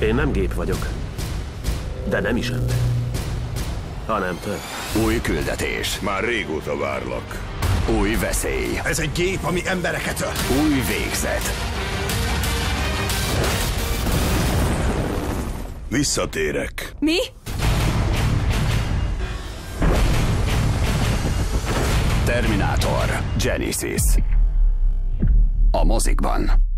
Én nem gép vagyok. De nem is ember. Hanem te. Új küldetés. Már régóta várlak. Új veszély. Ez egy gép, ami embereket öl. Új végzet. Visszatérek. Mi? Terminátor Genesis. A mozikban.